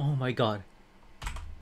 Oh my god.